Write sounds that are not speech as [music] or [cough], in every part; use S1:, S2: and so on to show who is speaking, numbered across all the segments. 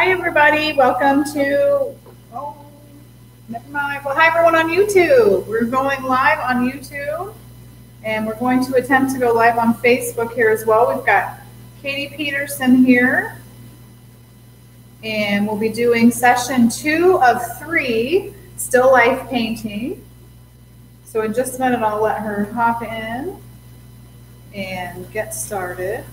S1: Hi, everybody. Welcome to, oh, never mind. Well, hi, everyone on YouTube. We're going live on YouTube, and we're going to attempt to go live on Facebook here as well. We've got Katie Petersen here, and we'll be doing session two of three, still life painting. So in just a minute, I'll let her hop in and get started.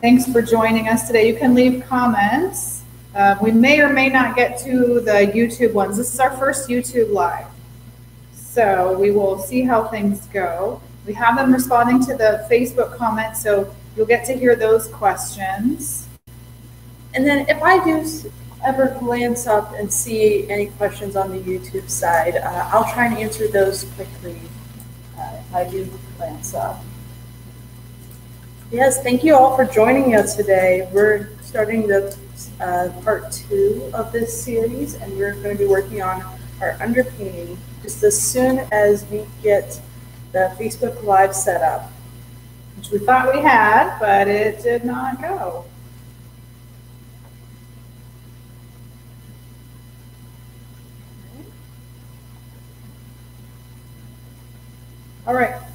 S1: Thanks for joining us today. You can leave comments. Uh, we may or may not get to the YouTube ones. This is our first YouTube live. So we will see how things go. We have them responding to the Facebook comments, so you'll get to hear those questions.
S2: And then if I do ever glance up and see any questions on the YouTube side, uh, I'll try and answer those quickly uh, if I do glance up. Yes, thank you all for joining us today. We're starting the uh, part two of this series, and we're going to be working on our underpainting just as soon as we get the Facebook Live set up.
S1: Which we thought we had, but it did not go. All right.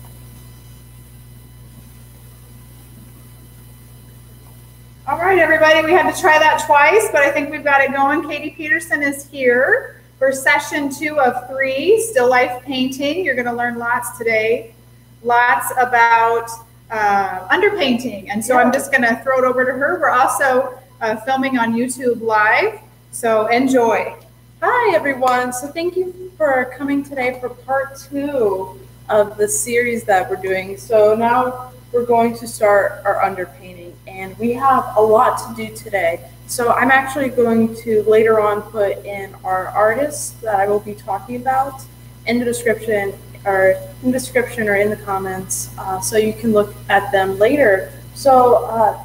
S1: All right, everybody, we had to try that twice, but I think we've got it going. Katie Petersen is here for session two of three, still life painting. You're going to learn lots today, lots about uh, underpainting. And so I'm just going to throw it over to her. We're also uh, filming on YouTube Live, so enjoy.
S2: Hi, everyone. So thank you for coming today for part two of the series that we're doing. So now we're going to start our underpainting and we have a lot to do today. So I'm actually going to later on put in our artists that I will be talking about in the description or in the description or in the comments uh, so you can look at them later. So uh,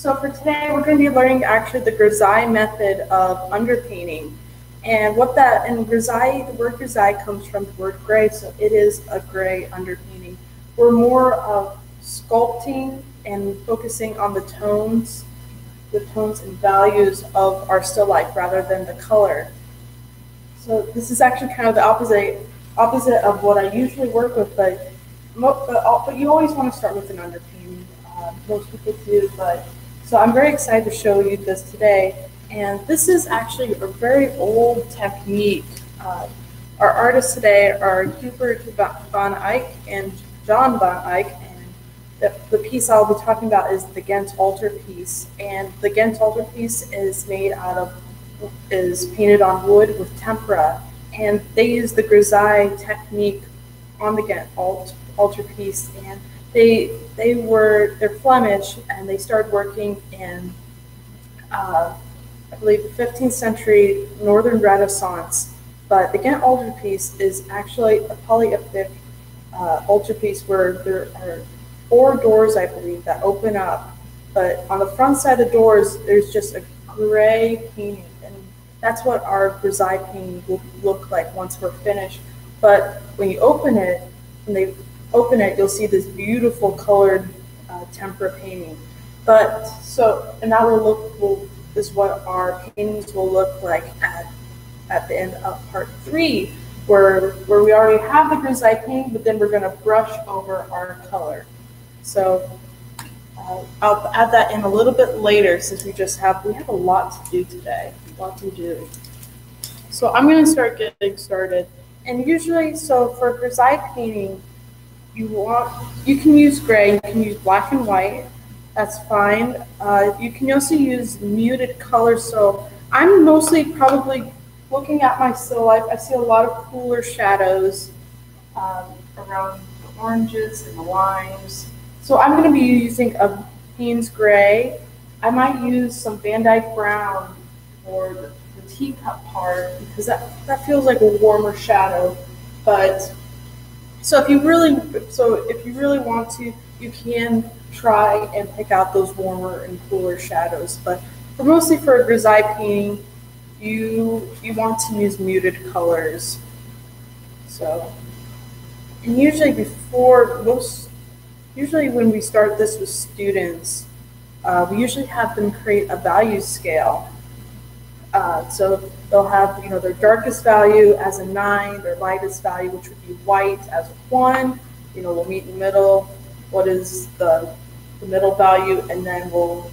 S2: so for today, we're going to be learning actually the grisaille method of underpainting. And what that, and grisaille, the word grisaille comes from the word gray, so it is a gray underpainting. We're more of sculpting and focusing on the tones, the tones and values of our still life rather than the color. So this is actually kind of the opposite opposite of what I usually work with, but but, you always want to start with an underpainting. Uh, most people do, but so I'm very excited to show you this today. And this is actually a very old technique. Uh, our artists today are Hubert van Eyck and John van Eyck, And the, the piece I'll be talking about is the Ghent altarpiece, and the Ghent altarpiece is made out of is painted on wood with tempera, and they use the grisaille technique on the Ghent alt, altarpiece, and they they were they're Flemish, and they started working in uh, I believe the 15th century Northern Renaissance. But the Ghent altarpiece is actually a polyptych uh, altarpiece where there are four doors, I believe, that open up. But on the front side of the doors, there's just a gray painting. And that's what our grisaille painting will look like once we're finished. But when you open it, when they open it, you'll see this beautiful colored uh, tempera painting. But so, and that will look, will, is what our paintings will look like at, at the end of part three, where, where we already have the grisaille painting, but then we're gonna brush over our color. So uh, I'll add that in a little bit later since we just have, we have a lot to do today, a lot to do. So I'm going to start getting started. And usually, so for grisaille painting, you want, you can use gray, you can use black and white, that's fine. Uh, you can also use muted colors. So I'm mostly probably looking at my still life. I see a lot of cooler shadows um, around the oranges and the limes. So I'm going to be using a Payne's Gray. I might use some Van Dyke Brown for the, the teacup part because that, that feels like a warmer shadow. But so if you really so if you really want to, you can try and pick out those warmer and cooler shadows. But for mostly for a grisaille painting, you you want to use muted colors. So And usually before most, usually when we start this with students, uh, we usually have them create a value scale. Uh, so they'll have, you know, their darkest value as a nine, their lightest value, which would be white, as a one. You know, we'll meet in the middle. What is the, the middle value? And then we'll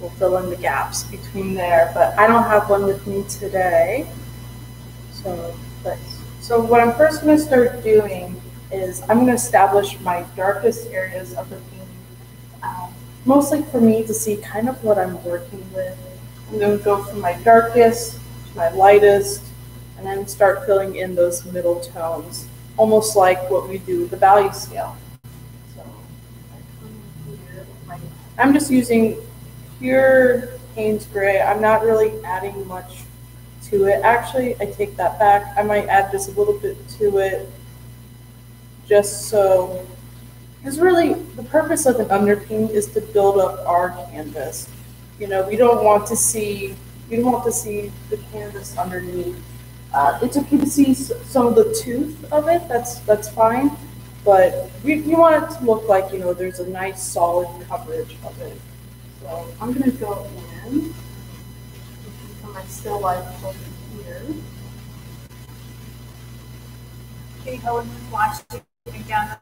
S2: we'll fill in the gaps between there. But I don't have one with me today. So, but so what I'm first going to start doing is I'm going to establish my darkest areas of the painting, um, mostly for me to see kind of what I'm working with. I'm going to go from my darkest to my lightest, and then start filling in those middle tones, almost like what we do with the value scale. So I'm just using pure Payne's gray. I'm not really adding much to it. Actually, I take that back. I might add just a little bit to it just so, because really the purpose of an underpaint is to build up our canvas. You know, we don't want to see, we don't want to see the canvas underneath. Uh, it's okay to see some of the tooth of it, that's, that's fine. But we, we want it to look like, you know, there's a nice solid coverage of it. So I'm gonna go in, for my still life over here.
S1: Okay, go and watch it again.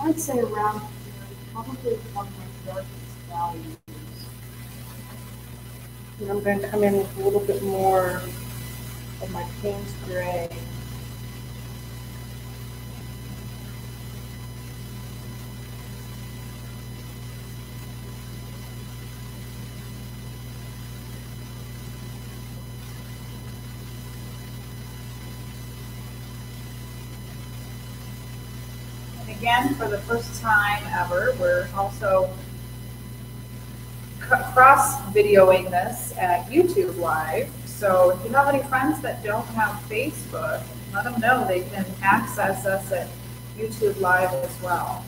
S2: I'd say around here, probably one of my darkest values. And I'm going to come in with a little bit more of my Payne's gray.
S1: And again, for the first time ever, we're also cross videoing this at YouTube Live. So if you have any friends that don't have Facebook, let them know they can access us at YouTube Live as well.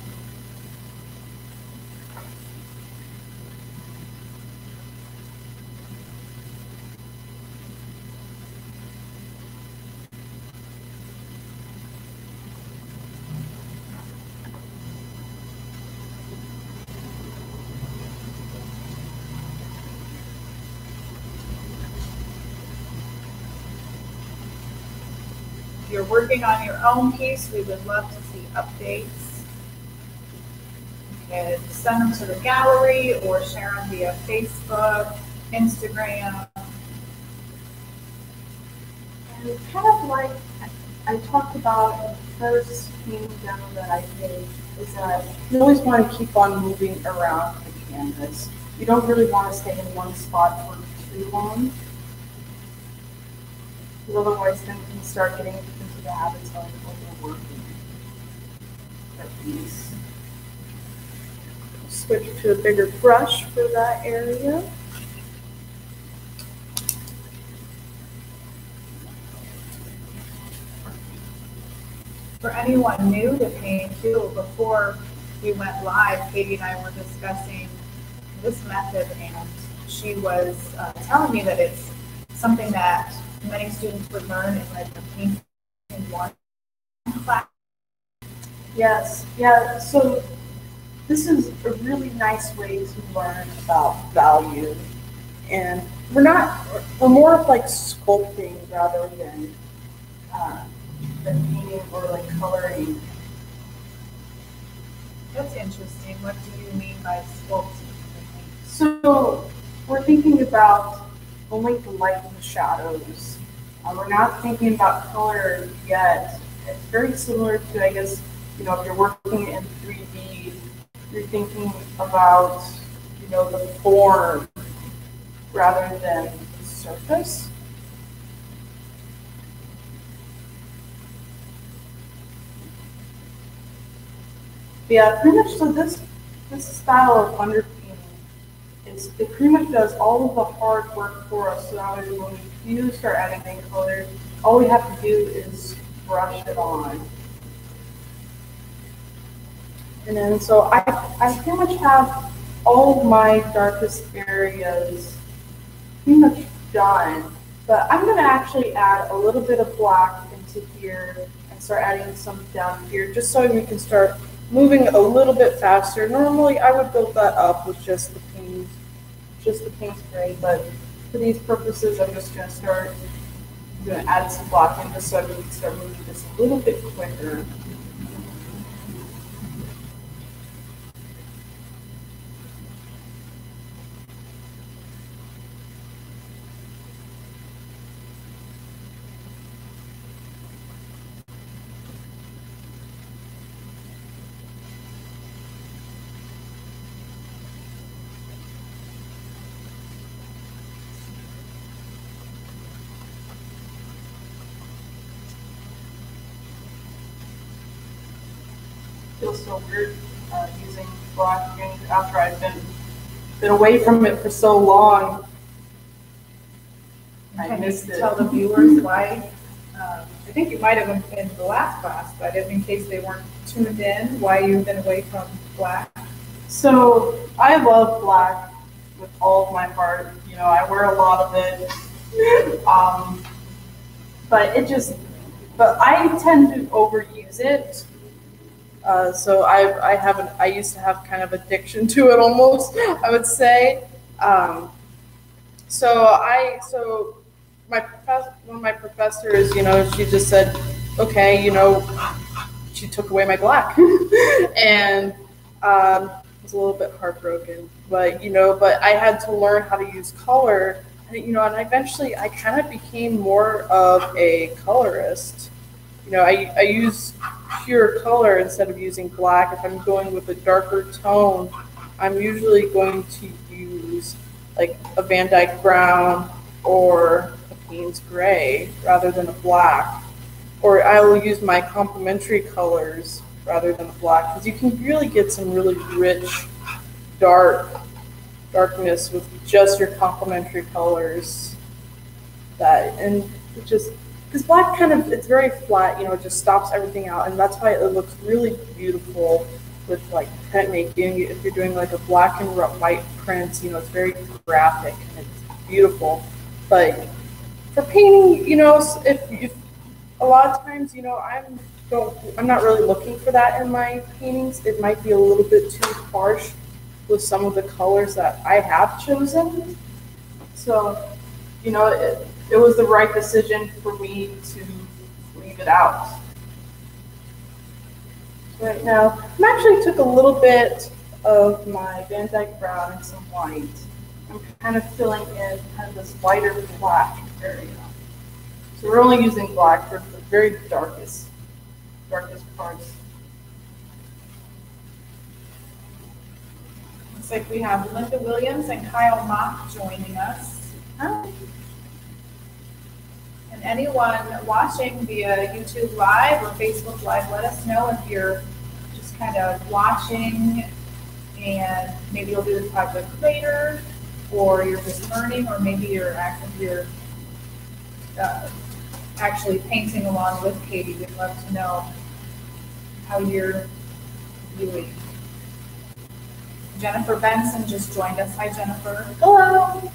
S1: Working on your own piece, we would love to see updates. And send them to the gallery or share them via Facebook, Instagram.
S2: And kind of like I talked about in the first painting demo that I did, is that you always want to keep on moving around the canvas. You don't really want to stay in one spot for too long. Otherwise then you can start getting the habits of overworking that piece. Switch to a bigger brush for that area.
S1: For anyone new to paint too, before we went live, Katie and I were discussing this method and she was uh, telling me that it's something that many students would learn in like a paint in one class.
S2: Yes, yeah, so this is a really nice way to learn about value. And we're not, we're more of like sculpting rather than, uh, than painting or like coloring.
S1: That's interesting. What do you mean by sculpting?
S2: So we're thinking about only the light and the shadows. Uh, we're not thinking about color yet. It's very similar to, I guess, you know, if you're working in 3D, you're thinking about, you know, the form rather than the surface. Yeah, pretty much. So this this style of underpainting is it pretty much does all of the hard work for us. So now when we do start adding in color, all we have to do is brush it on. And then so I I pretty much have all of my darkest areas pretty much done. But I'm gonna actually add a little bit of black into here and start adding some down here, just so we can start moving a little bit faster. Normally, I would build that up with just the just the Payne's gray, but for these purposes, I'm just gonna start, I'm gonna add some black in just so I can start moving this a little bit quicker. feels so weird uh, using black ink after I've been been away from it for so long. I
S1: Can you
S2: missed it.
S1: tell the viewers why? um, I think you might have in- in the last class, but if in case they weren't tuned in, why you've been away from black.
S2: So I love black with all of my heart. You know, I wear a lot of it. [laughs] Um, but it just, but I tend to overuse it. Uh, so I, I have an, I used to have kind of addiction to it almost, I would say. Um, so I, so my professor, one of my professors, you know, she just said, okay, you know, she took away my black. [laughs] and, um, was a little bit heartbroken, but you know, but I had to learn how to use color, and you know, and eventually I kind of became more of a colorist. You know, I I use pure color instead of using black. If I'm going with a darker tone, I'm usually going to use like a Van Dyke brown or a Payne's gray rather than a black. Or I will use my complementary colors rather than a black because you can really get some really rich, dark darkness with just your complementary colors. That and it just because black kind of it's very flat, you know, it just stops everything out, and that's why it looks really beautiful with like printmaking. If you're doing like a black and white print, you know, it's very graphic and it's beautiful. But for painting, you know, if, if a lot of times, you know, I'm don't I'm not really looking for that in my paintings. It might be a little bit too harsh with some of the colors that I have chosen. So, you know, it, it was the right decision for me to leave it out. Right now, I actually took a little bit of my Van Dyke brown and some white. I'm kind of filling in kind of this lighter black area. So we're only using black for the very darkest, darkest parts.
S1: Looks like we have Linda Williams and Kyle Mock joining us. And anyone watching via YouTube Live or Facebook Live, let us know if you're just kind of watching and maybe you'll do the project later, or you're just learning, or maybe you're you're uh, actually painting along with Katie. We'd love to know how you're viewing. Jennifer Benson just joined us. Hi, Jennifer.
S2: Hello.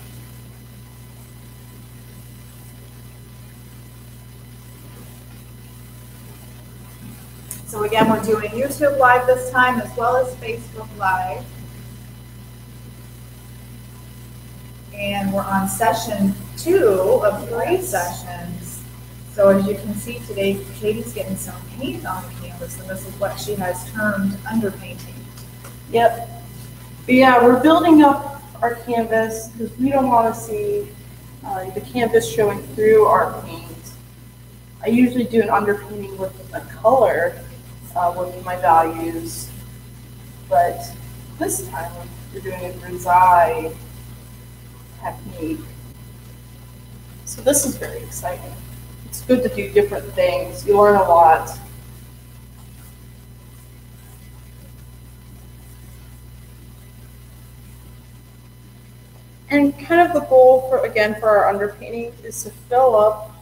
S1: So again, we're doing YouTube Live this time as well as Facebook Live. And we're on session two of three sessions. So as you can see today, Katie's getting some paint on the canvas, and this is what she has termed underpainting.
S2: Yep. But yeah, we're building up our canvas because we don't want to see uh, the canvas showing through our paint. I usually do an underpainting with a color uh, with my values, but this time we're doing a grisaille technique. So this is very exciting. It's good to do different things. You learn a lot. And kind of the goal for, again, for our underpainting is to fill up,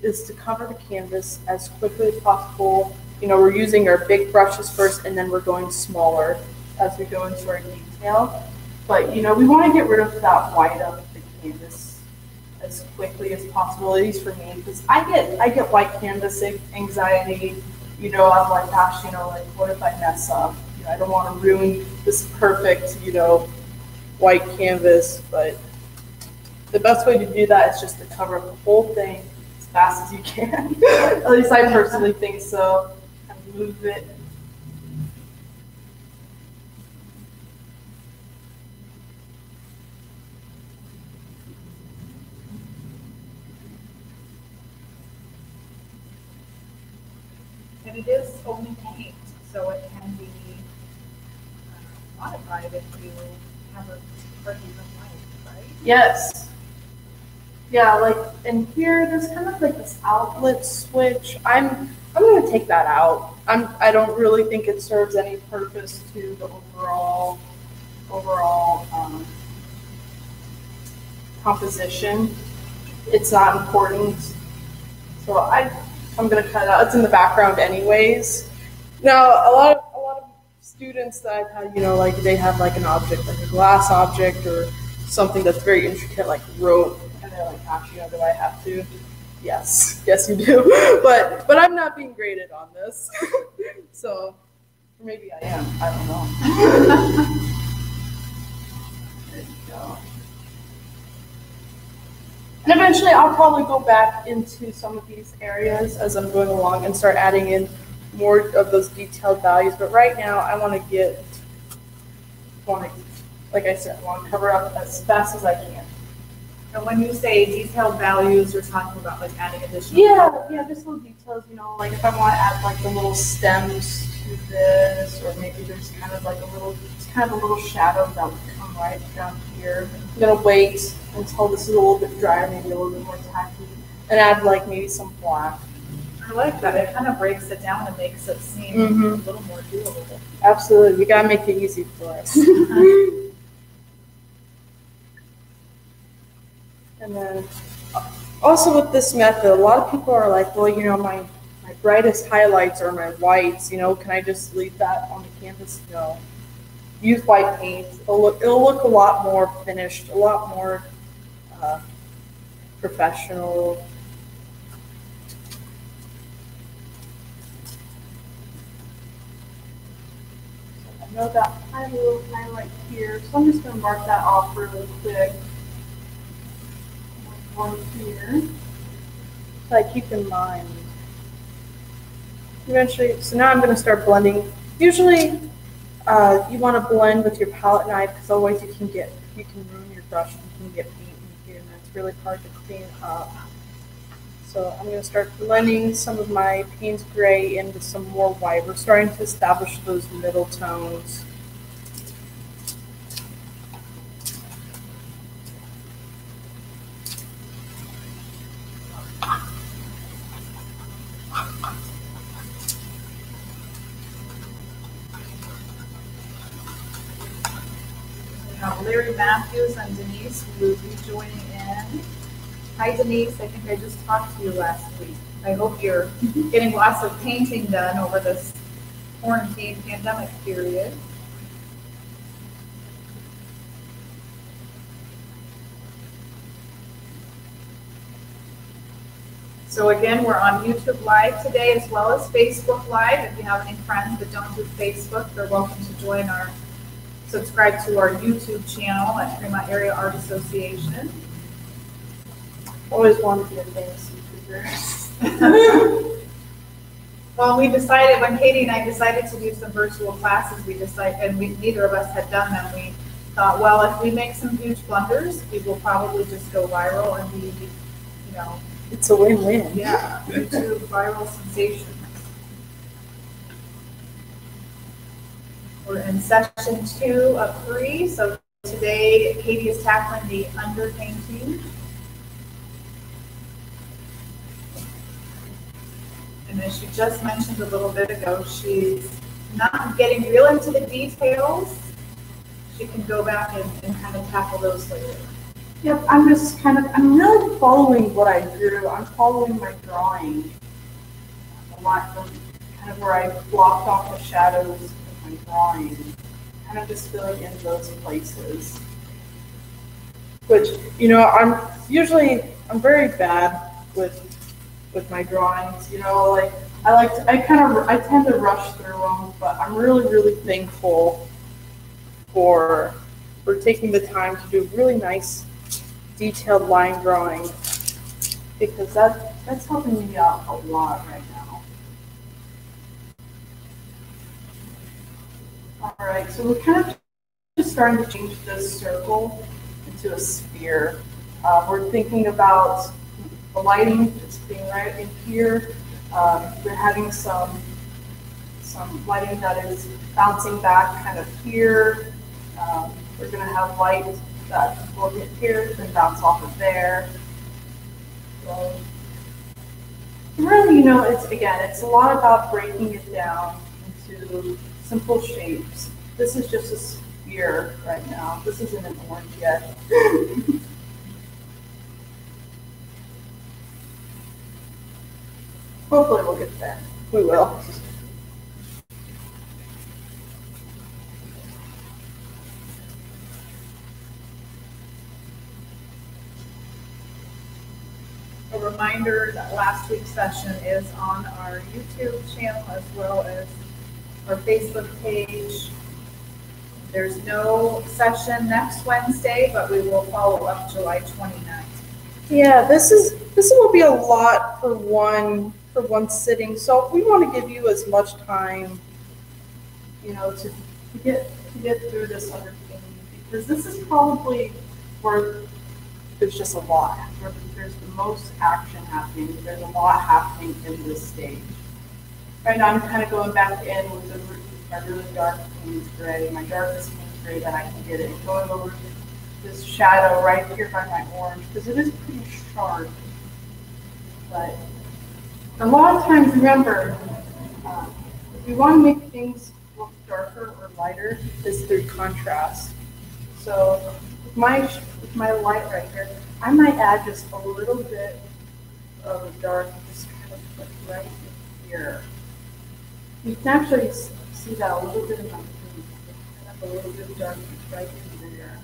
S2: is to cover the canvas as quickly as possible. You know, we're using our big brushes first and then we're going smaller as we go into our detail. But, you know, we want to get rid of that white of the canvas as quickly as possible, at least for me, because I get, I get white canvas anxiety. You know, I'm like, gosh, you know, like, what if I mess up? You know, I don't want to ruin this perfect, you know, white canvas, but the best way to do that is just to cover up the whole thing as fast as you can. [laughs] At least I personally think so. And move it.
S1: And it is only paint, so it can be uh, modified if you have a particular light, right?
S2: Yes. Yeah, like in here, there's kind of like this outlet switch. I'm I'm gonna take that out. I'm I don't really think it serves any purpose to the overall overall um, composition. It's not important. So I I'm gonna cut it out. It's in the background anyways. Now a lot of a lot of students that I've had, you know, like they have like an object, like a glass object or something that's very intricate, like rope, and they're like, "Gosh, you know, do I have to?" Yes, yes, you do. [laughs] but but I'm not being graded on this, [laughs] so maybe I am. I don't know. [laughs] And eventually, I'll probably go back into some of these areas as I'm going along and start adding in more of those detailed values. But right now, I want to get, want to, like I said, I want to cover up as fast as I can.
S1: And when you say detailed values, you're talking about like adding additional.
S2: Yeah, yeah, just little details, you know, like if I want to add like the little stems to this, or maybe there's kind of like a little, it's kind of a little shadow that would come right down here. I'm gonna wait until this is a little bit drier, maybe a little bit more tacky, and add like maybe some black.
S1: I like that. It kind of breaks it down and makes it seem
S2: Mhm.
S1: a little more doable.
S2: Absolutely, we gotta make it easy for us. [laughs] And then uh, also with this method, a lot of people are like, well, you know, my, my brightest highlights are my whites, you know, can I just leave that on the canvas? No. Use white paint. It'll look, it'll look a lot more finished, a lot more uh, professional. I know that I a little highlight here, so I'm just gonna mark that off really quick So I keep in mind. Eventually, so now I'm going to start blending. Usually, uh, you want to blend with your palette knife because otherwise you can get you can ruin your brush and you can get paint in here, and that's really hard to clean up. So I'm going to start blending some of my Payne's gray into some more white. We're starting to establish those middle tones.
S1: We have Larry Matthews and Denise who will be joining in. Hi Denise, I think I just talked to you last week. I hope you're [laughs] getting lots of painting done over this quarantine pandemic period. So again, we're on YouTube Live today as well as Facebook Live. If you have any friends that don't do Facebook, they're welcome to join our, subscribe to our YouTube channel at Fremont Area Art Association.
S2: Always wanted to be a famous YouTuber.
S1: Well, we decided, when Katie and I decided to do some virtual classes, we decided, and we, neither of us had done them, we thought, well, if we make some huge blunders, we will probably just go viral and be, you know,
S2: It's a win-win.
S1: yeah, [laughs] YouTube viral sensations. We're in section two of three, so today Katie is tackling the underpainting. And as she just mentioned a little bit ago, she's not getting real into the details. She can go back and, and kind of tackle those later.
S2: Yep, I'm just kind of, I'm really following what I drew. I'm following my drawing. A lot from kind of where I blocked off the shadows my drawing. kind of just filling in those places. Which, you know, I'm usually, I'm very bad with, with my drawings, you know, like, I like, to, I kind of, I tend to rush through them, but I'm really, really thankful for, for taking the time to do really nice detailed line drawing because that, that's helping me out a lot right now. All right, so we're kind of just starting to change this circle into a sphere. Uh, we're thinking about the lighting that's being right in here. Um, we're having some some lighting that is bouncing back kind of here. Um, we're going to have light that will hit here and bounce off of there. So really, you know, it's again, it's a lot about breaking it down into simple shapes. This is just a sphere right now. This isn't an orange yet. [laughs] Hopefully we'll get there. We will.
S1: A reminder that last week's session is on our YouTube channel as well as our Facebook page. There's no session next Wednesday, but we will follow up July 29th.
S2: Yeah, this is this will be a lot for one for one sitting. So we want to give you as much time, you know, to, to get to get through this undertaking because this is probably where there's just a lot. Where there's the most action happening. There's a lot happening in this stage. Right now, I'm kind of going back in with the, my really dark Payne's gray, my darkest Payne's gray that I can get it, going over this shadow right here by my orange because it is pretty sharp. But a lot of times, remember, uh, if you want to make things look darker or lighter, is through contrast. So with my with my light right here, I might add just a little bit of a dark, just kind of put right here. You can actually see that a little bit in my a little bit of dark right in there.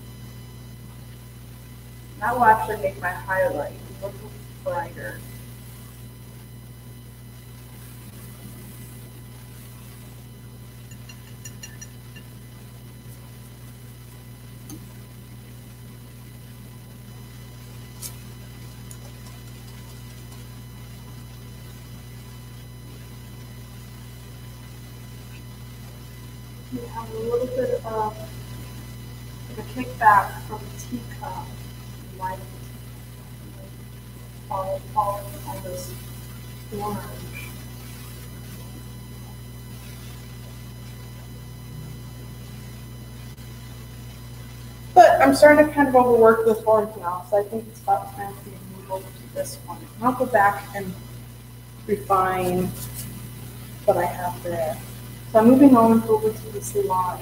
S2: That will actually make my highlight look brighter. A little bit of, uh, of a kickback from the teacup, like fall, falling on this orange. But I'm starting to kind of overwork this orange now, so I think it's about time for me to move over to this one. I'll go back and refine what I have there. So moving on over to this line.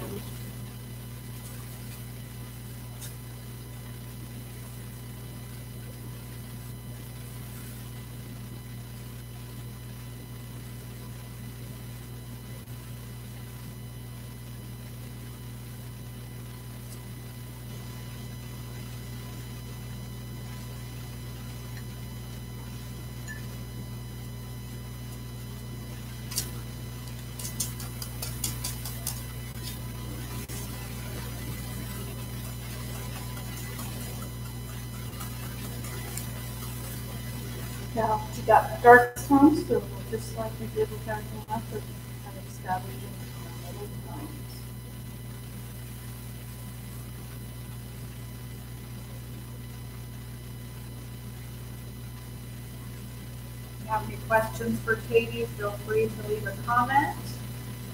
S2: Of establishing.
S1: If you have any questions for Katie, feel free to leave a comment.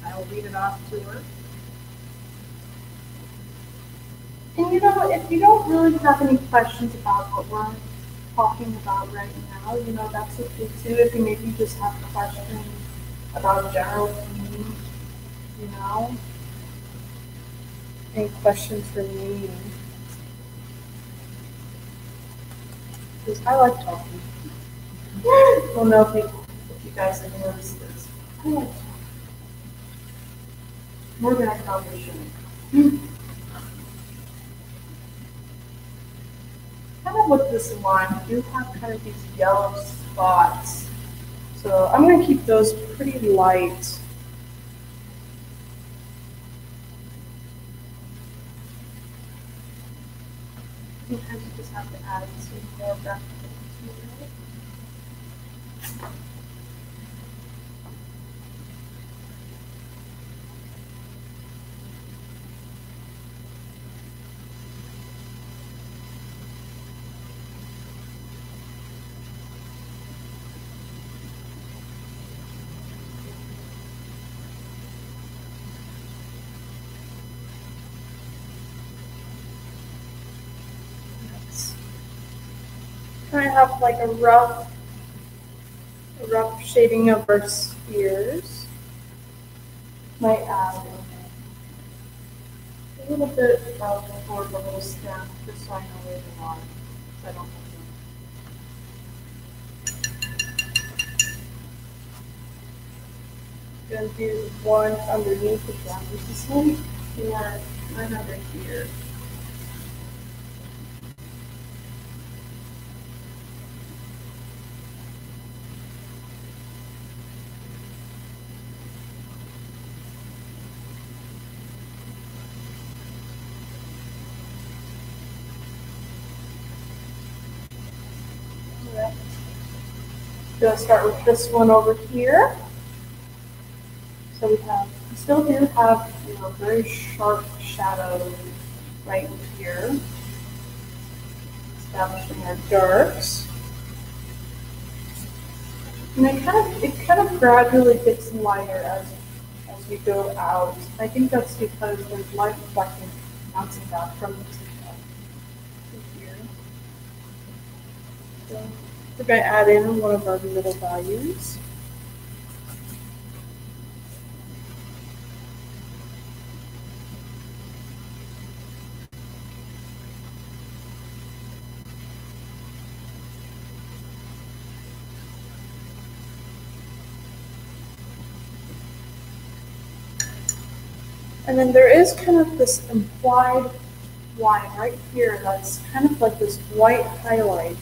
S1: I will read it off to her.
S2: And you know, if you don't really have any questions about what we're talking about right now, you know, that's okay too. If you maybe just have a question about general themes, you know. Any questions for me? Because I like talking. Don't know if you, if you guys have noticed this. I like talking. More than I probably should. Kind of with this line, I do have kind of these yellow spots. So I'm gonna keep those pretty light. Sometimes you just have to add some more graphic to. Kind of like a rough, rough shading of our spheres. Might add a little bit of for the little stem, just so I know where they are. so I don't. Gonna do one underneath the ground, this one, and under here. Gonna start with this one over here. So we have, we still do have, you know, very sharp shadows right here. Establishing our darks. And it kind of, it kind of gradually gets lighter as, as we go out. I think that's because there's light reflecting bouncing back from the teacup to here. So we're going to add in one of our little values. And then there is kind of this implied line right here that's kind of like this white highlight.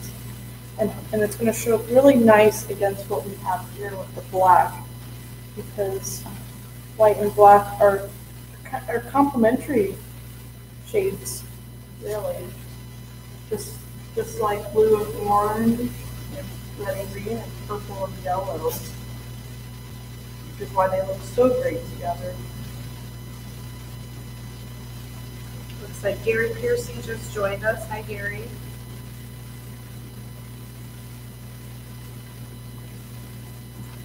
S2: And, and it's going to show up really nice against what we have here with the black because white and black are, are complementary shades, really. Just, just like blue and orange, and red and green, and purple and yellow, which is why they look so great together.
S1: Looks like Gary Piercy just joined us. Hi, Gary.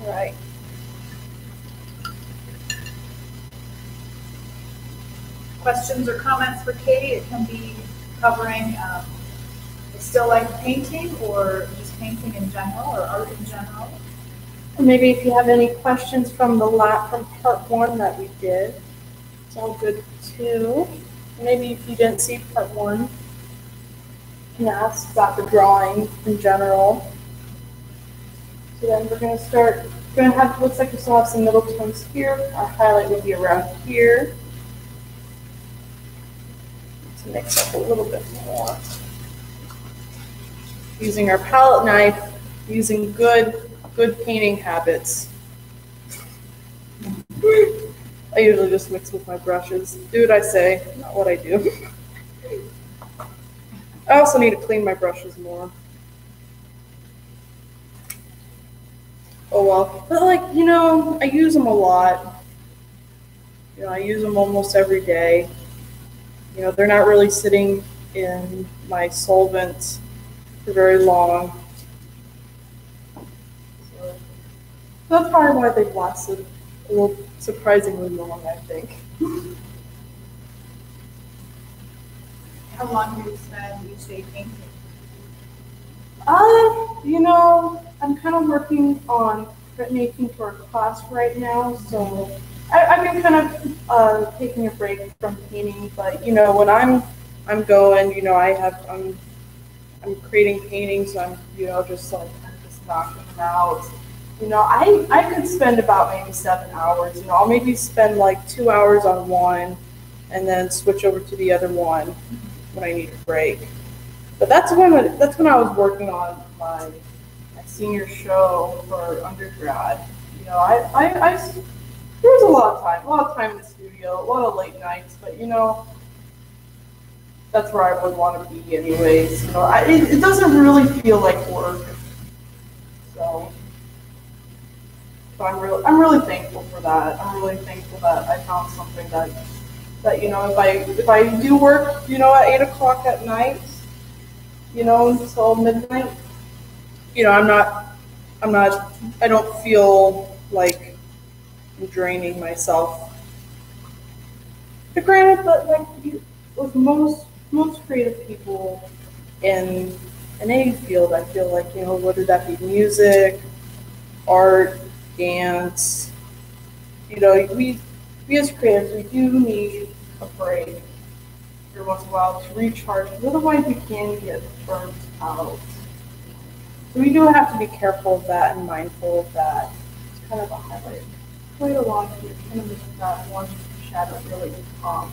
S2: Right.
S1: Questions or comments for Katie? It can be covering um, still life painting or just painting in general or art in general.
S2: Maybe if you have any questions from the lab, from part one that we did, it's all good too. Maybe if you didn't see part one, you can ask about the drawing in general. Then we're gonna start, we're gonna have, looks like we still have some middle tones here. Our highlight would be around here. To mix up a little bit more. Using our palette knife, using good, good painting habits. I usually just mix with my brushes. Do what I say, not what I do. [laughs] I also need to clean my brushes more. Oh well, but like, you know, I use them a lot. You know, I use them almost every day. You know, they're not really sitting in my solvent for very long. So that's probably why they've lasted a little surprisingly long, I think. [laughs]
S1: How long do you spend each day painting?
S2: Uh, you know, I'm kind of working on making for a class right now, so I, I've been kind of uh, taking a break from painting. But you know, when I'm I'm going, you know, I have I'm I'm creating paintings. I'm you know just like just knocking them out. You know, I I could spend about maybe seven hours. You know, I'll maybe spend like two hours on one, and then switch over to the other one when I need a break. But that's when that's when I was working on my senior show for undergrad. You know, I, I, I there was a lot of time, a lot of time in the studio, a lot of late nights, but you know, that's where I would want to be anyways. You know, I, it, it doesn't really feel like work. So, so I'm really, I'm really thankful for that. I'm really thankful that I found something that, that you know, if I if I do work, you know, at eight o'clock at night, you know, until midnight, you know, I'm not, I'm not, I don't feel like I'm draining myself. But granted, but like you, with most most creative people in in any field, I feel like, you know, whether that be music, art, dance, you know, we we as creatives we do need a break every once in a while to recharge, otherwise we can get burnt out. We do have to be careful of that and mindful of that. It's kind of a highlight. Quite here, kind of making that one shadow really pop.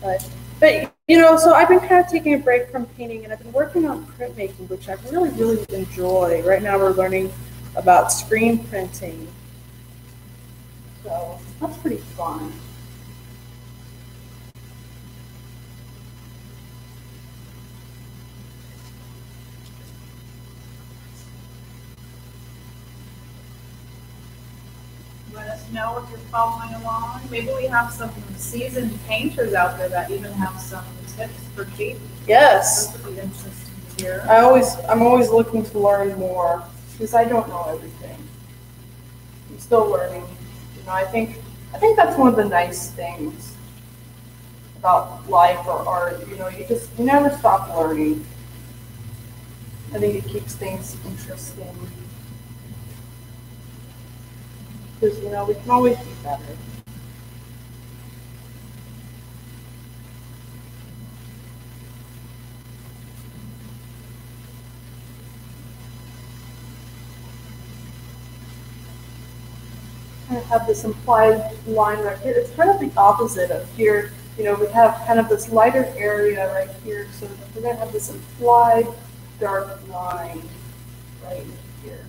S2: But, but you know, so I've been kind of taking a break from painting, and I've been working on printmaking, which I really, really enjoy. Right now, we're learning about screen printing. So that's pretty fun.
S1: Let us know if you're following along. Maybe we have some seasoned painters out there that even have some tips for cheap.
S2: Yes.
S1: That would be interesting to hear.
S2: I always, I'm always looking to learn more because I don't know everything. I'm still learning. You know, I think, I think that's one of the nice things about life or art. You know, you just, you never stop learning. I think it keeps things interesting. Because, you know, we can always be better. kind of have this implied line right here. It's kind of the opposite of here. You know, we have kind of this lighter area right here, so we're going to have this implied dark line right here.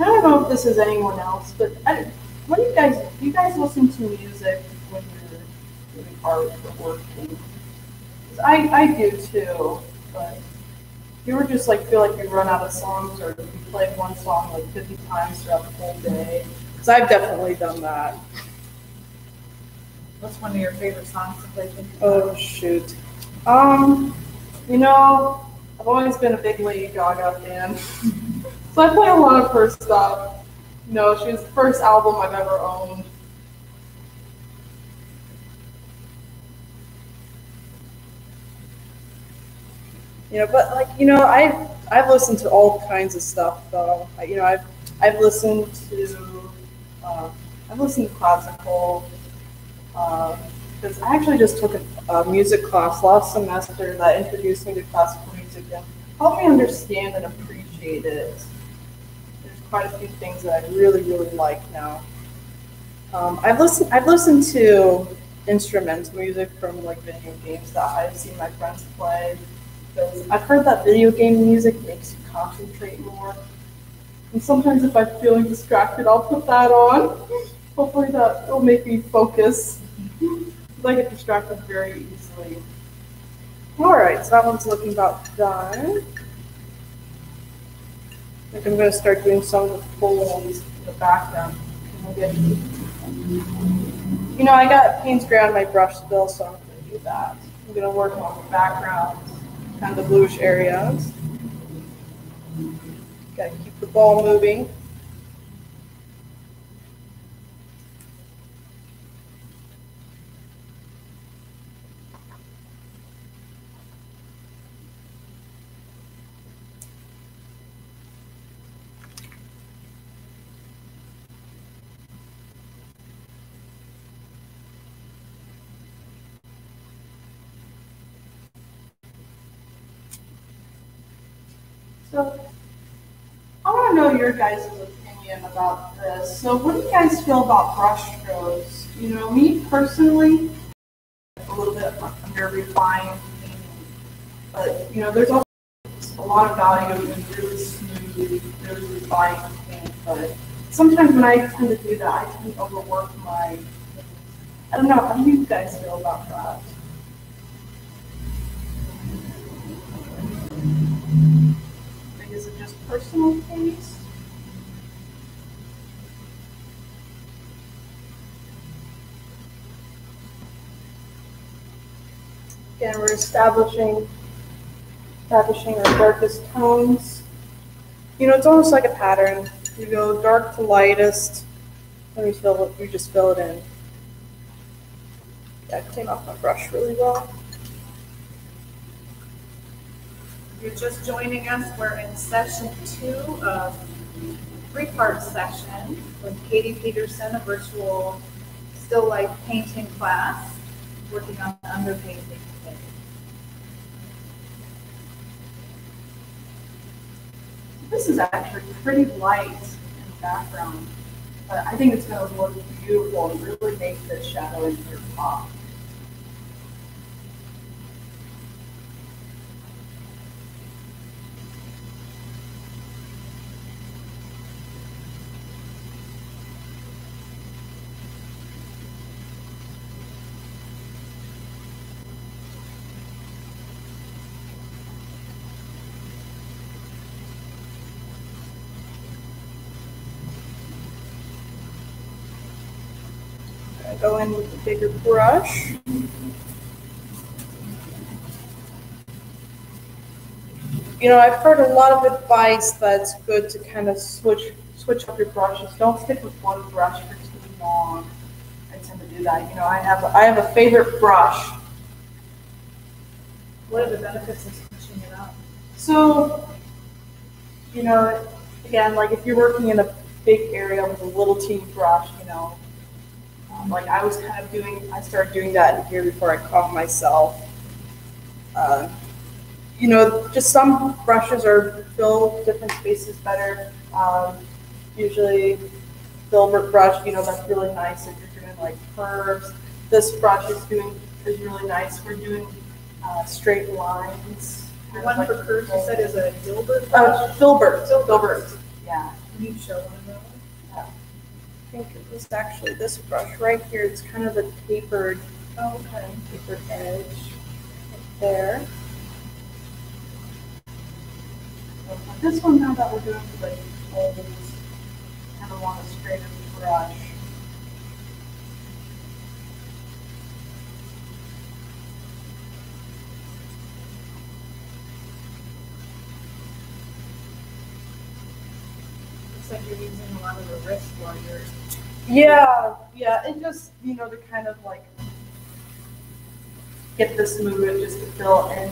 S2: I don't know if this is anyone else, but I, what do you guys, do you guys listen to music when you're doing art or working? I, I do too, but you ever just like feel like you run out of songs or you play one song like 50 times throughout the whole day? Because I've definitely done that.
S1: What's one of your favorite songs to play?
S2: Oh, shoot. Um, you know, I've always been a big Lady Gaga fan. [laughs] so I play a lot of her stuff. You know, she was the first album I've ever owned. You know, but like, you know, I've I've listened to all kinds of stuff though. You know, I've I've listened to uh, I've listened to classical, because I actually just took a, a music class last semester that introduced me to classical music and helped me understand and appreciate it. Quite a few things that I really, really like now. Um, I've listened. I've listened to instrumental music from like video games that I've seen my friends play. I've heard that video game music makes you concentrate more. And sometimes if I'm feeling distracted, I'll put that on. Hopefully that will make me focus. [laughs] I get distracted very easily. All right, so that one's looking about done. Think I'm going to start doing some of the folds in the background. You know, I got Payne's Gray on my brush still, so I'm going to do that. I'm going to work on the background, kind of the bluish areas. Got to keep the ball moving. So I want to know your guys' opinion about this. So what do you guys feel about brush strokes? You know, me personally, a little bit under refined, but you know, there's also a lot of value in really smooth, really refined paint. But sometimes when I tend to do that, I tend to overwork my. I don't know. How do you guys feel about that? Personal taste? Again, we're establishing establishing our darkest tones. You know, it's almost like a pattern. You go dark to lightest, and we fill it, you just fill it in. Yeah, clean off my brush really well.
S1: If you're just joining us, we're in session two of three-part session with Katie Petersen, a virtual still life painting class, working on underpainting.
S2: This is actually pretty light in the background, but I think it's gonna look beautiful and really make the shadow in here pop. Go in with a bigger brush. You know, I've heard a lot of advice that's good to kind of switch switch up your brushes. Don't stick with one brush for too long. I tend to do that. You know, I have I have a favorite brush.
S1: What are the benefits of switching it up?
S2: So, you know, again, like if you're working in a big area with a little teeny brush, you know, like I was kind of doing, I started doing that in here before I caught myself. Uh, you know, just some brushes are fill different spaces better. Um, usually, filbert brush, you know, that's really nice if you're doing like curves. This brush is doing is really nice for doing uh, straight lines.
S1: The one
S2: like
S1: for curves you said is a Dilbert
S2: Uh, filbert,
S1: Filbert.
S2: filbert, yeah.
S1: Can you show one of those?
S2: I think it was actually this brush right here. It's kind of a tapered,
S1: Oh, okay.
S2: tapered edge right there. This one now that we're doing for the holes, kind of want to straighten the brush.
S1: Looks like you're using a lot of the wrist while you're,
S2: Yeah, yeah, and just, you know, to kind of like get this movement just to fill in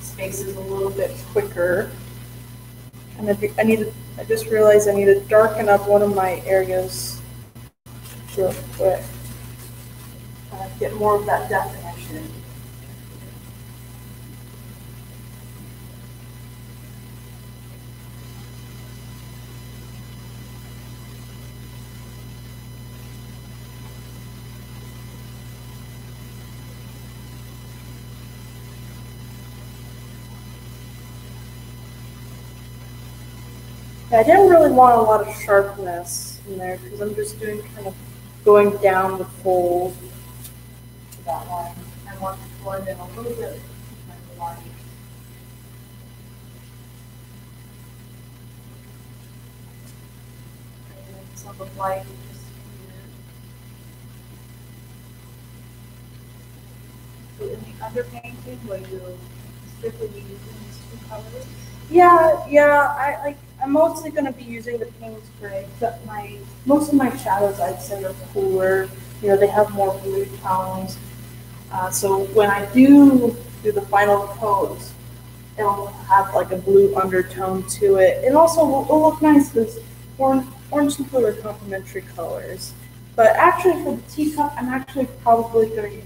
S2: spaces a little bit quicker. And I, need to, I just realized I need to darken up one of my areas real quick. Uh, get more of that definition. I didn't really want a lot of sharpness in there because I'm just doing kind of going down the fold to that line. I want to blend in a little bit of the line. Some of light just
S1: so in the underpainting, will you strictly using these two colors?
S2: Yeah, yeah, I like, I'm mostly gonna be using the Payne's Gray, but my, most of my shadows I'd say are cooler, you know, they have more blue tones. Uh, so when I do do the final coat, it'll have like a blue undertone to it. And also will, will look nice because orange, orange and blue are complementary colors. But actually for the teacup, I'm actually probably gonna use,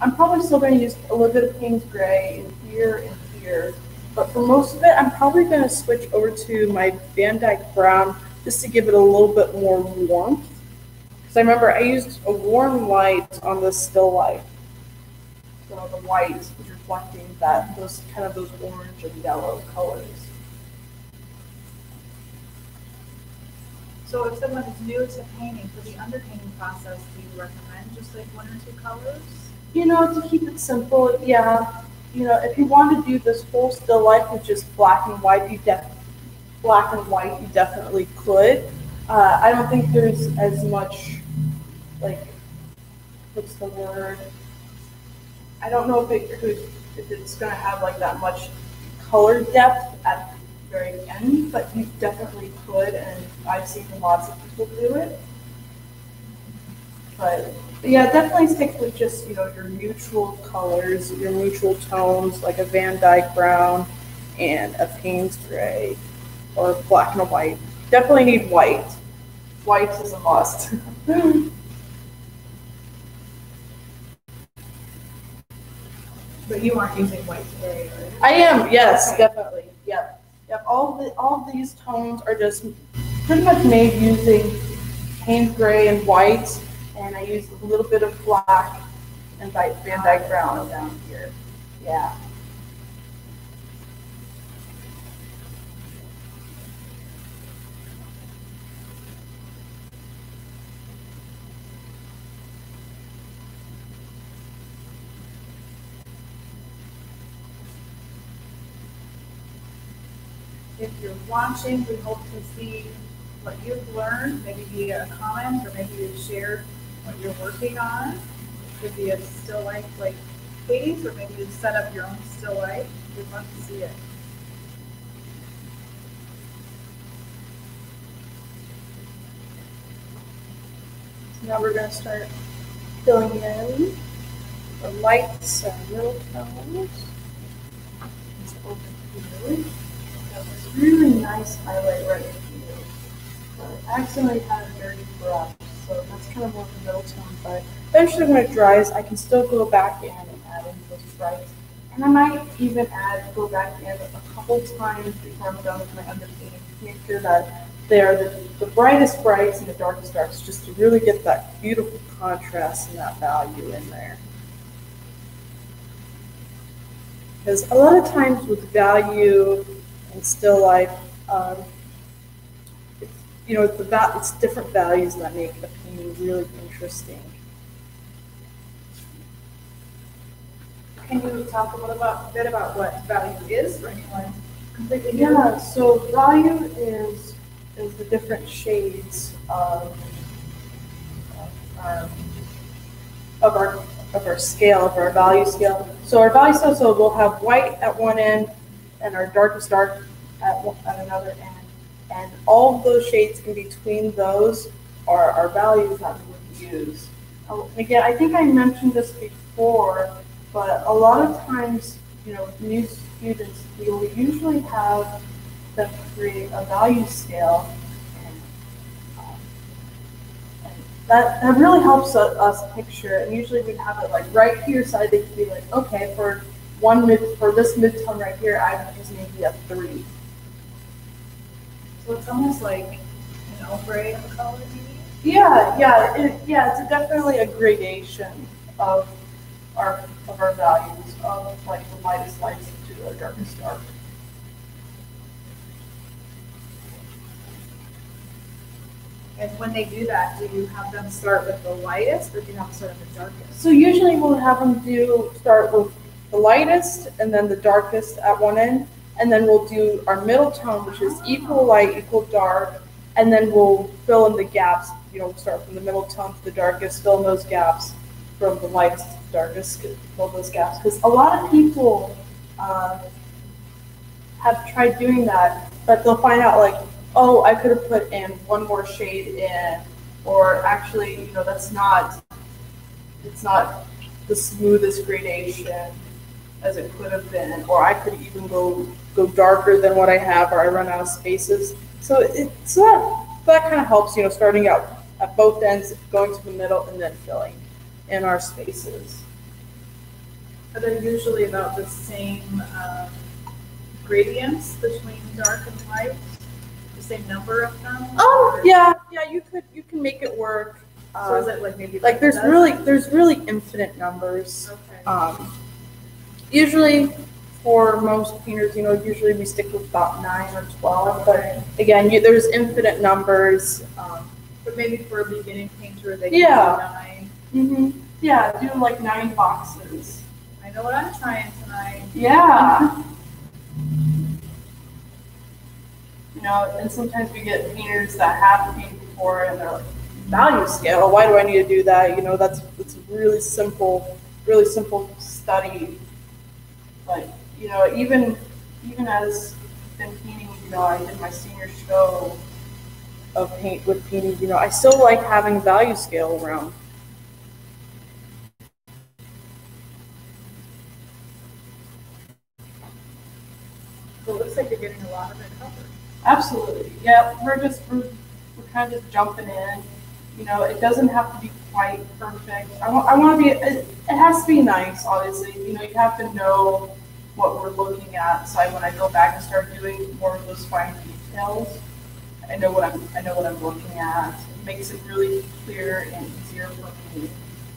S2: I'm probably still gonna use a little bit of Payne's Gray in here and here. But for most of it, I'm probably gonna switch over to my Van Dyke Brown just to give it a little bit more warmth. Because I remember I used a warm light on the still life. So the white is reflecting that, those, kind of those orange and yellow colors.
S1: So if someone is new to painting, for the underpainting process, do you recommend just like one or two colors?
S2: You know, to keep it simple, yeah. You know, if you want to do this whole still life with just black and white, you def black and white, you definitely could. Uh, I don't think there's as much, like, what's the word? I don't know if it could, if it's gonna have like that much color depth at the very end, but you definitely could, and I've seen lots of people do it. But yeah, definitely stick with just, you know, your neutral colors, your neutral tones, like a Van Dyke brown and a Payne's gray or black and a white. Definitely need white. White is a must. [laughs]
S1: But you aren't using white today, right?
S2: I am, yes, definitely. Yep. Yep. All the all these tones are just pretty much made using Payne's gray and white, and I use a little bit of black and Van Dyke brown down here. Yeah.
S1: If you're watching, we hope to see what you've learned, maybe via a comment, or maybe you share what you're working on. It Could be a still life like Katie's, or maybe you set up your own still life. We'd love to see it.
S2: So now we're gonna start filling in the lights and middle tones. Just open here. Got this really nice highlight right accidentally had a dirty brush, so that's kind of more the middle tone. But eventually when it dries, I can still go back in and add in those brights. And I might even add, go back in a couple times before I'm done with my underpainting to make sure that they're the, the brightest brights and the darkest darks, just to really get that beautiful contrast and that value in there. Because a lot of times with value and still life, um, you know, it's, the it's different values that make a painting really interesting.
S1: Can you talk a little about, bit about what value is for anyone completely new?
S2: Yeah, so value is is the different shades of of our of our of our scale, of our value scale. So our value scale, so we'll have white at one end and our darkest dark at one, at another end. And all of those shades in between those are our values that we would use. Oh, Again, I think I mentioned this before, but a lot of times, you know, new students, we will usually have them create a value scale. That, that really helps us picture, and usually we have it like right here, so they can be like, okay, for one mid, for this midtone right here, I just need to be a three.
S1: So it's almost like an ombre of color?
S2: Yeah, yeah, it, yeah, it's a definitely a gradation of our, of our values, of like the lightest lights to the darkest dark.
S1: And when they do that, do you have them start with the lightest, or do you have them start with the darkest?
S2: So usually we'll have them do, start with the lightest and then the darkest at one end. And then we'll do our middle tone, which is equal light, equal dark. And then we'll fill in the gaps, you know, start from the middle tone to the darkest, fill in those gaps from the lightest to the darkest, fill those gaps. Because a lot of people uh, have tried doing that, but they'll find out like, oh, I could have put in one more shade in, or actually, you know, that's not, it's not the smoothest gradation as it could have been, or I could even go go darker than what I have, or I run out of spaces. So it so that that kind of helps, you know, starting out at both ends, going to the middle, and then filling in our spaces.
S1: Are they usually about the same um, gradients between dark and light? The same number of them?
S2: Oh, yeah, yeah, you could, you can make it work.
S1: So is
S2: Uh,
S1: it like maybe?
S2: Like, there's
S1: dozen?
S2: really, there's really infinite numbers.
S1: Okay.
S2: Um, usually, for most painters, you know, usually we stick with about nine or twelve, but again, you, there's infinite numbers. Um,
S1: But maybe for a beginning painter, they can do
S2: Yeah.
S1: nine.
S2: mhm. Yeah, do like nine boxes.
S1: I know what I'm trying tonight.
S2: Yeah. [laughs] You know, and sometimes we get painters that have painted before and they're like, value scale, why do I need to do that? You know, that's, it's really simple, really simple study. But, you know, even, even as been painting, you know, I did my senior show of paint with painting, you know, I still like having value scale around.
S1: So it looks like you're getting a lot of it covered.
S2: Absolutely. Yeah, we're just we're, we're kind of just jumping in. You know, it doesn't have to be quite perfect. I want I want to be. It, it has to be nice, obviously. You know, you have to know what we're looking at. So I, when I go back and start doing more of those fine details, I know what I'm I know what I'm looking at. It makes it really clear and easier for me.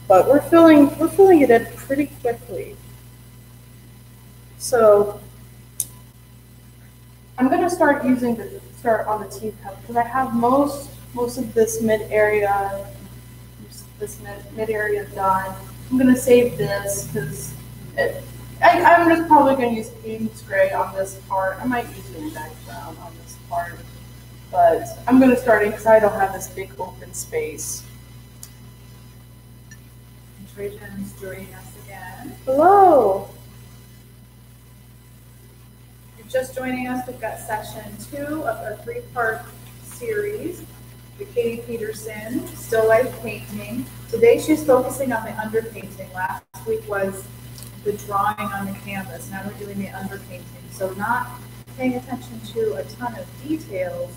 S2: But we're filling we're filling it in pretty quickly. So I'm gonna start using the, start on the teacup, because I have most, most of this mid area, this mid, mid area done. I'm gonna save this, because it, I, I'm just probably gonna use Payne's Gray on this part, I might use Van Dyke Brown on this part. But I'm gonna start in, because I don't have this big open space.
S1: And Trajan's joining us again.
S2: Hello.
S1: If you're just joining us, we've got section two of our three-part series, the Katie Petersen Still Life Painting. Today she's focusing on the underpainting. Last week was the drawing on the canvas. Now we're doing the underpainting. So not paying attention to a ton of details,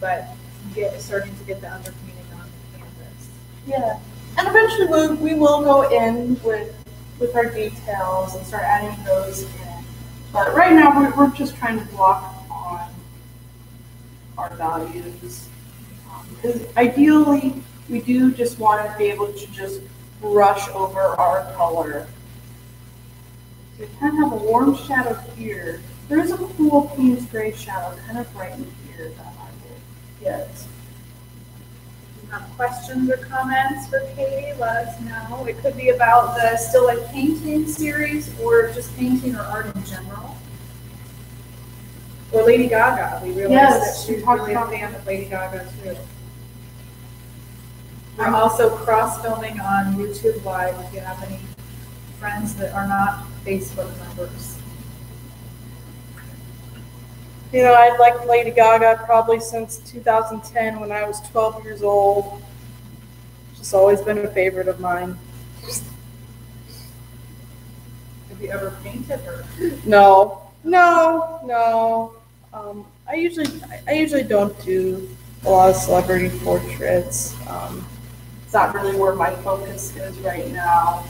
S1: but get, starting to get the underpainting on the canvas.
S2: Yeah, and eventually we, we will go in with, with our details and start adding those in. But right now, we're, we're just trying to block on our values. Um, because ideally, we do just want to be able to just brush over our color. We kind of have a warm shadow here. There is a cool Payne's Gray shadow kind of right in here that I will get.
S1: If you have questions or comments for Katie, let us know. It could be about the Still Life Painting series or just painting or art in general. Or Lady Gaga. We realized that
S2: Yes, we
S1: she's
S2: talked
S1: really a fan of Lady Gaga too. I'm also cross-filming on YouTube Live if you have any friends that are not Facebook members.
S2: You know, I've liked Lady Gaga probably since 2010 when I was 12 years old. She's always been a favorite of mine.
S1: Have you ever painted her?
S2: No, no, no. Um, I usually, I usually don't do a lot of celebrity portraits. Um, it's not really where my focus is right now.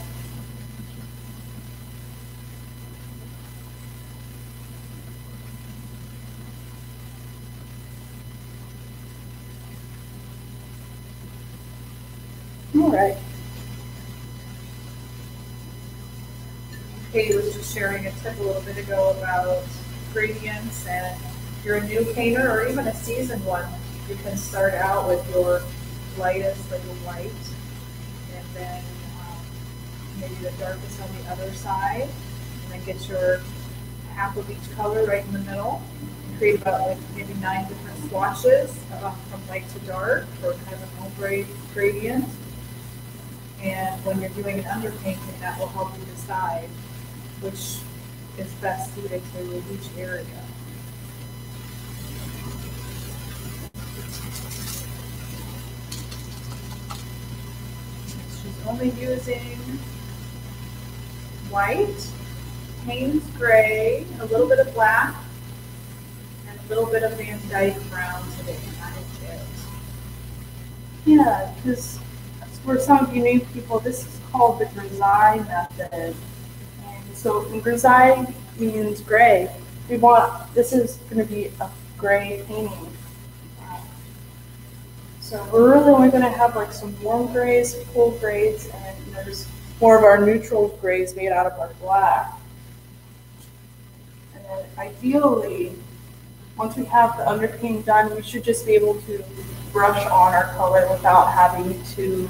S2: All right.
S1: Katie was just sharing a tip a little bit ago about gradients, and if you're a new painter or even a seasoned one, you can start out with your lightest, like a white, and then um, maybe the darkest on the other side, and then get your half of each color right in the middle. Create about like maybe nine different swatches from light to dark, or kind of an ombre gradient. And when you're doing an underpainting, that will help you decide which is best suited to each area. She's only using white, Payne's gray, a little bit of black, and a little bit of Van Dyke brown today. That is it.
S2: Yeah, because for some of you new people, this is called the grisaille method. And so grisaille means gray. we want, this is gonna be a gray painting. So we're really only gonna have like some warm grays, cool grays, and there's more of our neutral grays made out of our black. And then ideally, once we have the underpainting done, we should just be able to brush on our color without having to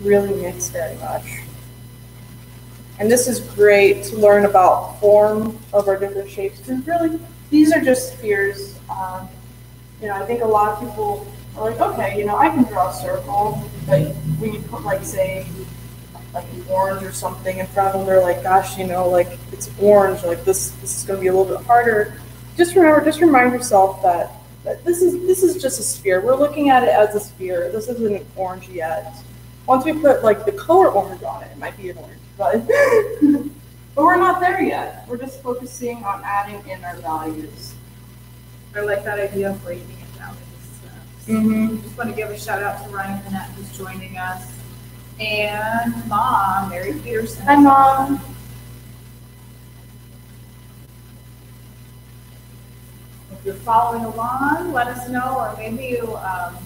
S2: really mix very much. And this is great to learn about form of our different shapes, because really, these are just spheres. Um, you know, I think a lot of people are like, okay, you know, I can draw a circle, but when you put like, say, like an orange or something in front of them, they're like, gosh, you know, like it's orange, like this, this is gonna be a little bit harder. Just remember, just remind yourself that, that this is, this is just a sphere. We're looking at it as a sphere. This isn't orange yet. Once we put like the color orange on it, it might be an orange, but, [laughs] but we're not there yet. We're just focusing on adding in our values.
S1: I like that idea of breaking it down into steps.
S2: Mm-hmm.
S1: Just want to give a shout out to Ryan Panett who's joining us. And mom, Mary Petersen.
S2: Hi, Mom.
S1: You're following along, let us know, or maybe you, um,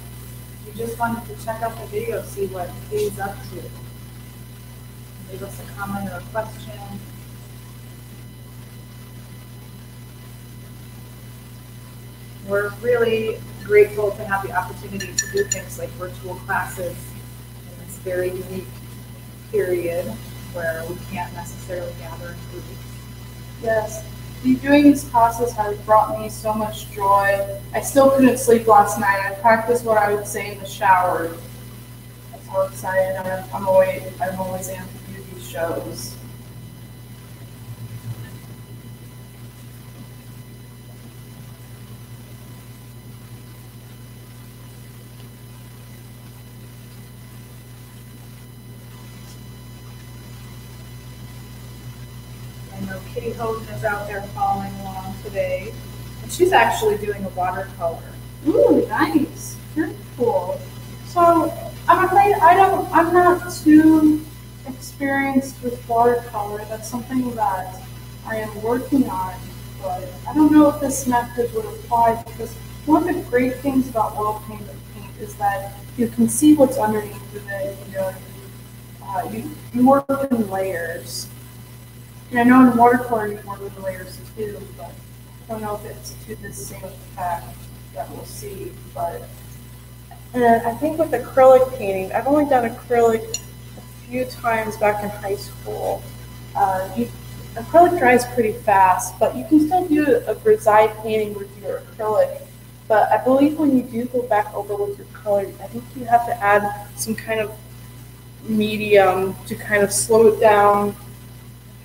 S1: you just wanted to check out the video, see what he's up to. Leave us a comment or a question. We're really grateful to have the opportunity to do things like virtual classes in this very unique period where we can't necessarily gather in groups.
S2: Yes, doing these classes has brought me so much joy. I still couldn't sleep last night. I practiced what I would say in the shower. I'm so excited. I'm, I'm always, I'm always am to do these shows.
S1: Kitty Houghton is out there following along today, and she's actually doing a watercolor.
S2: Ooh, nice. Very cool. So I'm afraid I don't. I'm not too experienced with watercolor. That's something that I am working on, but I don't know if this method would apply because one of the great things about oil paint paint is that you can see what's underneath of it. You know, uh, you you work in layers. And I know in watercolor you work with layers too, but I don't know if it's to the same effect that we'll see, but. And I think with acrylic painting, I've only done acrylic a few times back in high school. Uh, you, acrylic dries pretty fast, but you can still do a grisaille painting with your acrylic. But I believe when you do go back over with your color, I think you have to add some kind of medium to kind of slow it down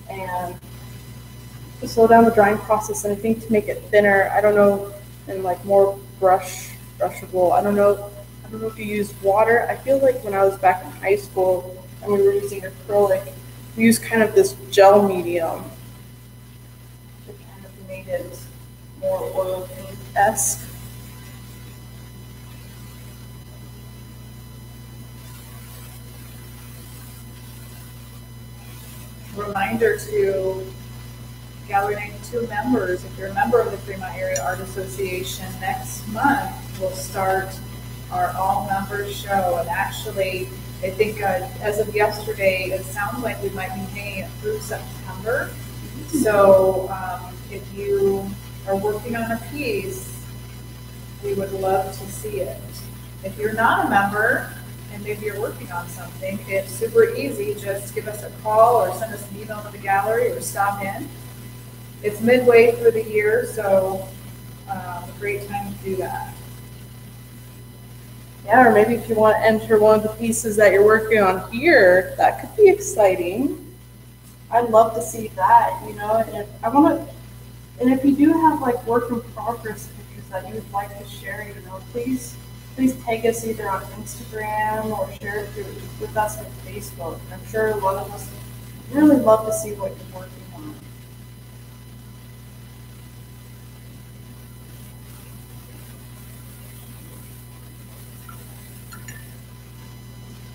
S2: and to slow down the drying process. And I think to make it thinner, I don't know, and like more brush brushable. I don't know. I don't know if you use water. I feel like when I was back in high school and we were using acrylic, we used kind of this gel medium. It kind of made it more oil paint esque.
S1: Reminder to Gallery 92 members, if you're a member of the Fremont Area Art Association, next month we'll start our all members show. And actually, I think uh, as of yesterday, it sounds like we might be hanging it through September. So um, if you are working on a piece, we would love to see it. If you're not a member, and maybe you're working on something, it's super easy. Just give us a call or send us an email to the gallery or stop in. It's midway through the year, so um, a great time to do that.
S2: Yeah, or maybe if you want to enter one of the pieces that you're working on here, that could be exciting. I'd love to see that, you know, and if I want to, and if you do have like work in progress pictures that you would like to share, you know, please, please tag us either on Instagram or share it with us on Facebook. I'm sure a lot of us really love to see what you're working on.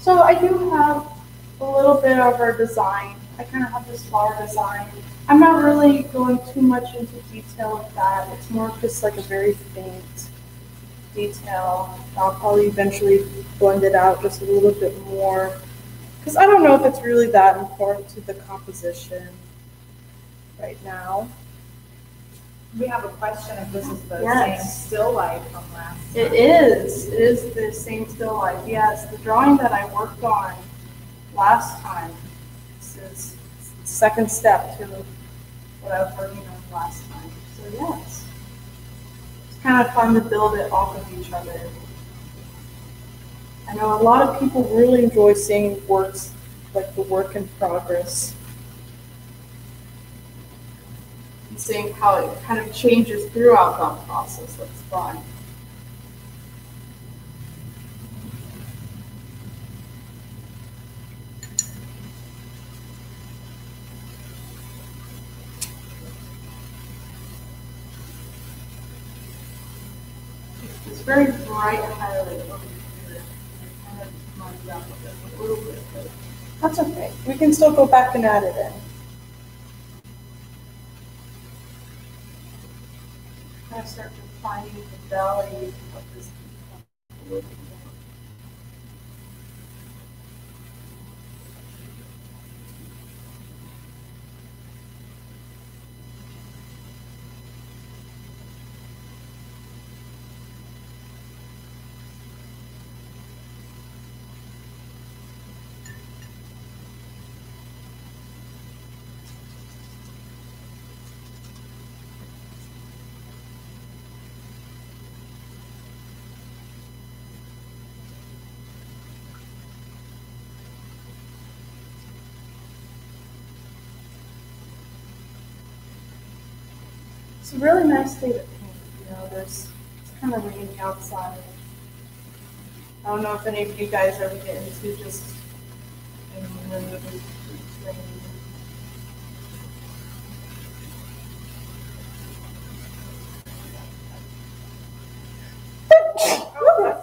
S2: So I do have a little bit of our design I kind of have this flower design. I'm not really going too much into detail with that. It's more just like a very faint detail. I'll probably eventually blend it out just a little bit more. Because I don't know if it's really that important to the composition right now.
S1: We have a question if this is the same still life from last. time.
S2: It is. It is the same still life. Yes, the drawing that I worked on last time. This is the second step to what I was working on last time. So yes, kind of fun to build it off of each other. I know a lot of people really enjoy seeing works like the work in progress. And seeing how it kind of changes throughout that process. That's fun. Very bright highlight over here. I kind of a little bit, but that's okay. We can still go back and add it in. Kind of start defining the valley of this. Really nice day to paint, you know, there's, it's kind of rainy outside. I don't know if any of you guys ever get into just.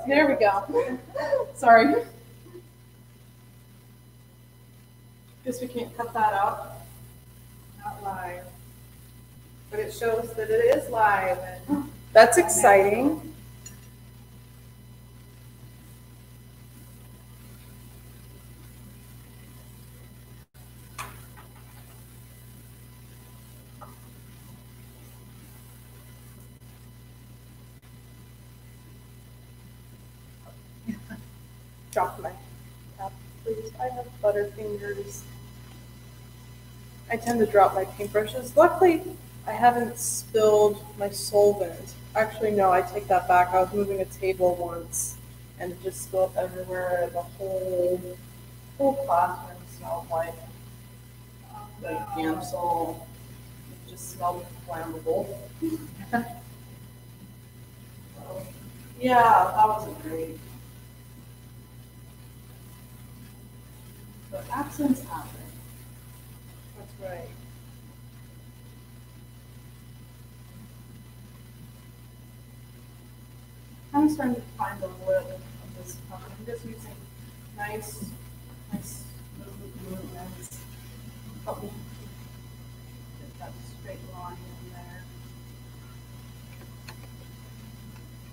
S2: There we go. Sorry. Guess we can't cut that out.
S1: Not live. But it shows that it is live and
S2: That's exciting. Drop my cap, please. I have butterfingers. I tend to drop my paintbrushes. Luckily, I haven't spilled my solvent. Actually, no, I take that back. I was moving a table once and it just spilled everywhere. The whole whole classroom smelled like uh, like Gamsol. It just smelled flammable. So, [laughs] yeah, that wasn't great. But accidents happen. That's right. I'm starting to find the lid of this pumpkin. I'm just using nice, nice smooth movements. Help me get that straight line in there.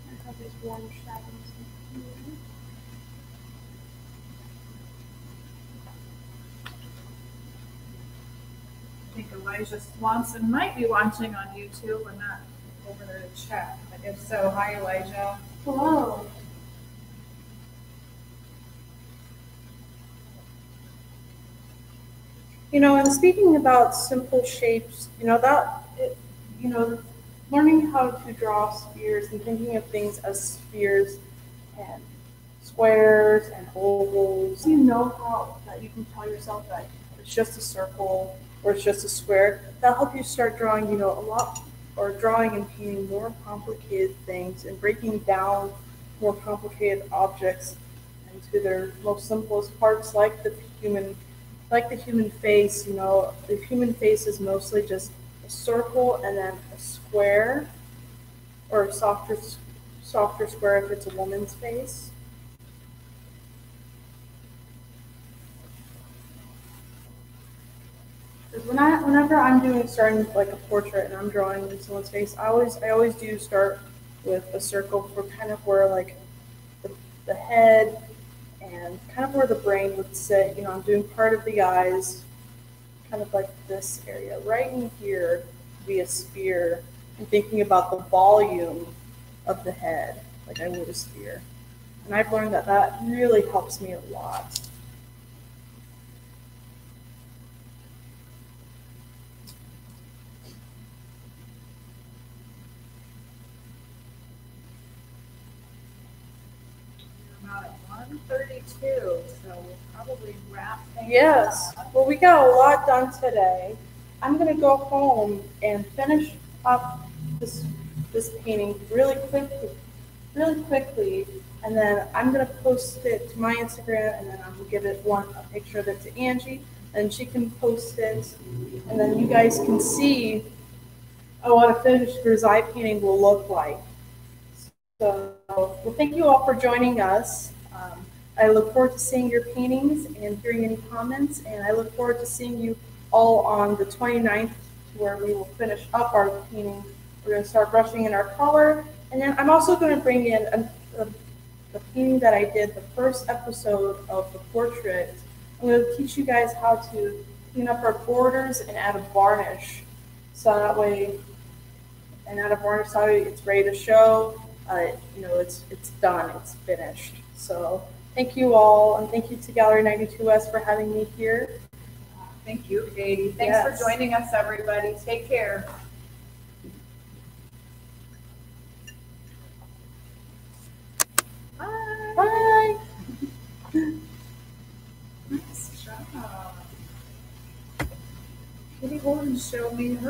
S2: I have these warm shadows in here.
S1: I think Elijah Swanson might be watching on YouTube and not over there to chat. But if so, hi Elijah.
S2: Hello. You know, and speaking about simple shapes, you know, that, it, you know, learning how to draw spheres and thinking of things as spheres and squares and ovals, you know how that you can tell yourself that it's just a circle or it's just a square. That'll help you start drawing, you know, a lot or drawing and painting more complicated things and breaking down more complicated objects into their most simplest parts like the human like the human face you know. The human face is mostly just a circle and then a square or a softer softer square if it's a woman's face when I whenever I'm doing starting like a portrait and I'm drawing someone's face, I always I always do start with a circle for kind of where like the, the head and kind of where the brain would sit. You know, I'm doing part of the eyes, kind of like this area right in here be a sphere. and thinking about the volume of the head, like I would a sphere. And I've learned that that really helps me a lot.
S1: probably wrap things
S2: Yes,
S1: up.
S2: well, we got a lot done today. I'm gonna go home and finish up this, this painting really quickly, really quickly. And then I'm gonna post it to my Instagram and then I will give it one, a picture of it to Angie and she can post it. And then you guys can see oh, what a finished grisaille painting will look like. So, well, thank you all for joining us. Um, I look forward to seeing your paintings and hearing any comments, and I look forward to seeing you all on the 29th, where we will finish up our painting. We're going to start brushing in our color, and then I'm also going to bring in a, a, the painting that I did the first episode of the portrait. I'm going to teach you guys how to clean up our borders and add a varnish, so that way, and add a varnish so it's ready to show. Uh, you know, it's it's done, it's finished. So thank you all, and thank you to Gallery 92West for having me here.
S1: Thank you, Katie. Thanks for joining us, everybody. Take care. Bye.
S2: Bye. [laughs]
S1: Nice job. Katie Horton showed me her